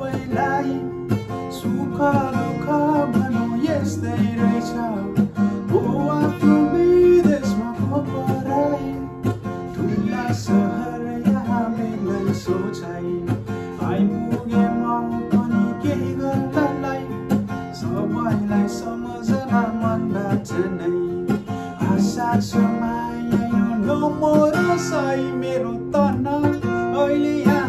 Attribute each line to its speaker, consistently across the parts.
Speaker 1: सबैलाई सुख दुःख भनौँ यस्तै रहेछ हो आफ्नो विदेशमा पराई ठुला सहर यहाँ मेलै सोचाइ आइपुगे म पनि केही गर्नलाई सबैलाई सम्झना मन्दा छ नै आशा छ माया साई मेरो तना अहिले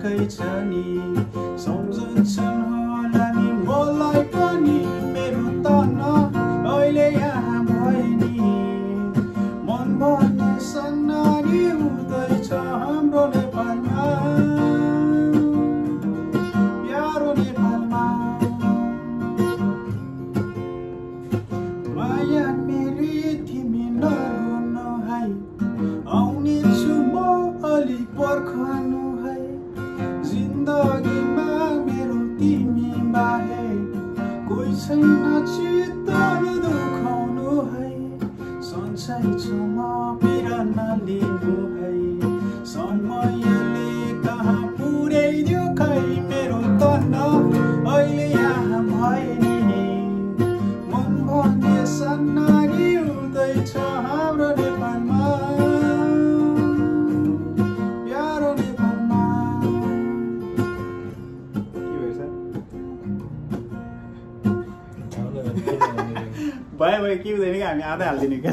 Speaker 1: ठिकै छ नि सम्झन्छन् होला नि मलाई पनि मेरो तन अहिले यहाँ भए नि मन मेरो तिमी कोही छैन दुखाउनु है भयो भयो के हुँदैन कि हामी आधा हालिदिने क्या